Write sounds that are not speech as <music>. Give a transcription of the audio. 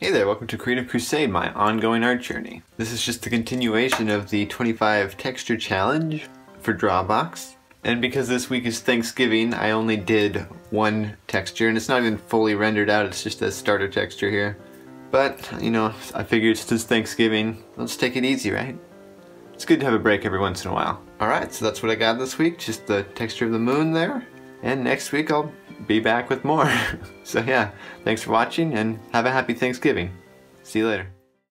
Hey there, welcome to Creative Crusade, my ongoing art journey. This is just the continuation of the 25 texture challenge for Drawabox. And because this week is Thanksgiving, I only did one texture, and it's not even fully rendered out, it's just a starter texture here. But, you know, I figured since Thanksgiving, let's take it easy, right? It's good to have a break every once in a while. Alright, so that's what I got this week, just the texture of the moon there. And next week I'll be back with more. <laughs> so yeah, thanks for watching and have a happy Thanksgiving. See you later.